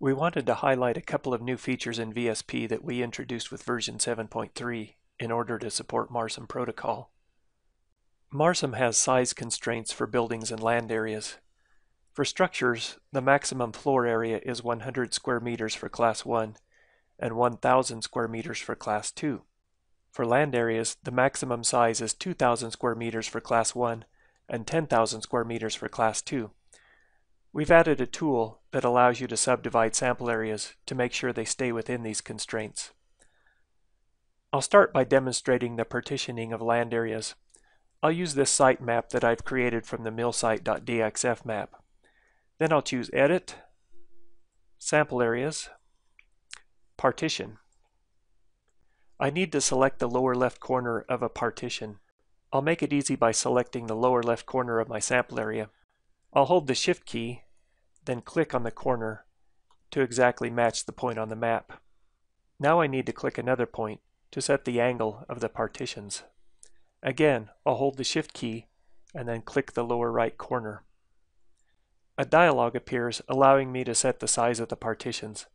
We wanted to highlight a couple of new features in VSP that we introduced with version 7.3 in order to support MARSSIM protocol. MARSSIM has size constraints for buildings and land areas. For structures, the maximum floor area is 100 square meters for Class 1 and 1,000 square meters for Class 2. For land areas, the maximum size is 2,000 square meters for Class 1 and 10,000 square meters for Class 2. We've added a tool that allows you to subdivide sample areas to make sure they stay within these constraints. I'll start by demonstrating the partitioning of land areas. I'll use this site map that I've created from the millsite.dxf map. Then I'll choose Edit, Sample Areas, Partition. I need to select the lower left corner of a partition. I'll make it easy by selecting the lower left corner of my sample area. I'll hold the Shift key, then click on the corner to exactly match the point on the map. Now I need to click another point to set the angle of the partitions. Again, I'll hold the Shift key and then click the lower right corner. A dialog appears allowing me to set the size of the partitions.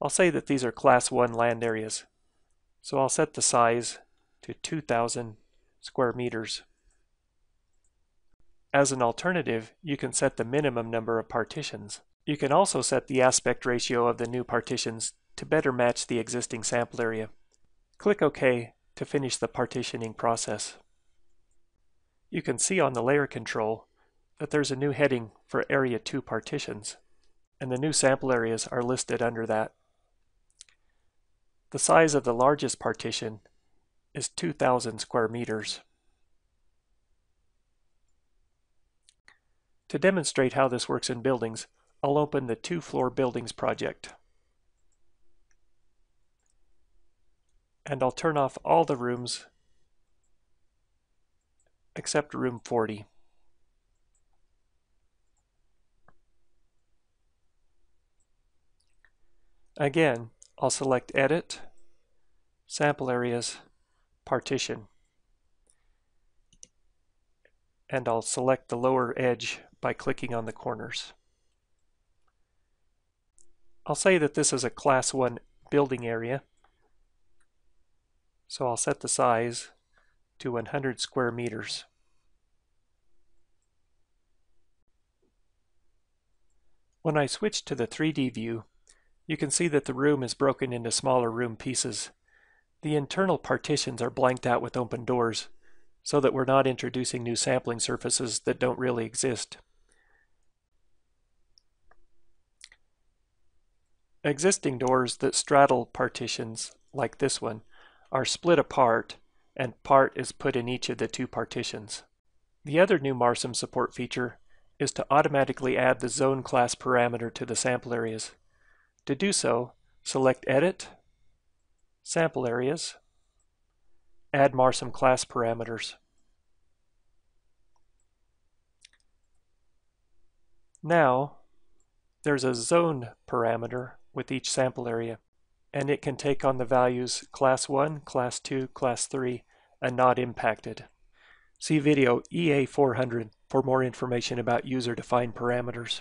I'll say that these are Class 1 land areas, so I'll set the size to 2,000 square meters. As an alternative, you can set the minimum number of partitions. You can also set the aspect ratio of the new partitions to better match the existing sample area. Click OK to finish the partitioning process. You can see on the layer control that there's a new heading for Area 2 partitions, and the new sample areas are listed under that. The size of the largest partition is 2,000 square meters. To demonstrate how this works in buildings, I'll open the two-floor buildings project. And I'll turn off all the rooms except room 40. Again, I'll select Edit, Sample Areas, Partition, and I'll select the lower edge by clicking on the corners. I'll say that this is a class 1 building area. So I'll set the size to 100 square meters. When I switch to the 3D view, you can see that the room is broken into smaller room pieces. The internal partitions are blanked out with open doors, so that we're not introducing new sampling surfaces that don't really exist. Existing doors that straddle partitions, like this one, are split apart and part is put in each of the two partitions. The other new MARSSIM support feature is to automatically add the zone class parameter to the sample areas. To do so, select Edit, Sample Areas, Add MARSSIM class parameters. Now, there's a zone parameter with each sample area, and it can take on the values class 1, class 2, class 3, and not impacted. See video EA400 for more information about user-defined parameters.